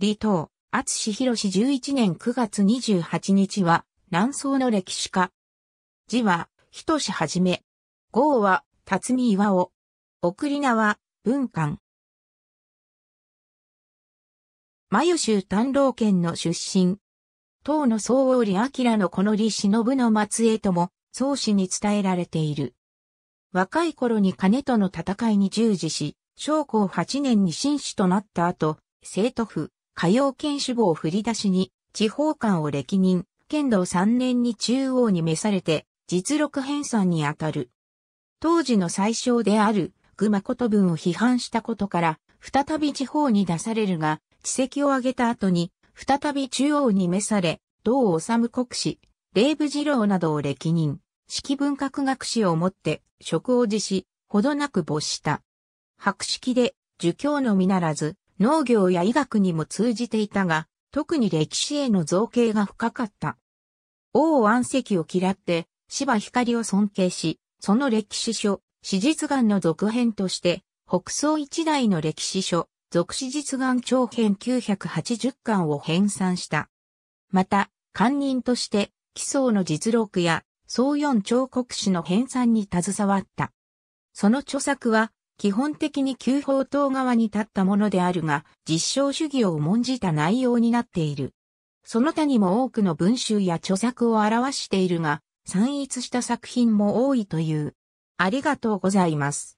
李東、厚志博士11年9月28日は、南宋の歴史家。字は、人志はじめ。号は、辰巳岩尾。送り名は、文官。眉州丹老県の出身。唐の宋王李明のこの李忍の末裔とも、宋史に伝えられている。若い頃に金との戦いに従事し、昭光8年に紳士となった後、生徒府、歌謡県守護を振り出しに、地方官を歴任、剣道3年に中央に召されて、実録編纂にあたる。当時の最小である、具誠文を批判したことから、再び地方に出されるが、地跡を挙げた後に、再び中央に召され、同治国史、霊部二郎などを歴任、式文学学士をもって職を辞し、ほどなく没した。博識で、儒教のみならず、農業や医学にも通じていたが、特に歴史への造形が深かった。王安石を嫌って、芝光を尊敬し、その歴史書、史実眼の続編として、北宋一代の歴史書、続史実眼長編980巻を編纂した。また、官人として、基礎の実録や、宋四彫刻史の編纂に携わった。その著作は、基本的に旧法等側に立ったものであるが、実証主義を重んじた内容になっている。その他にも多くの文集や著作を表しているが、散逸した作品も多いという。ありがとうございます。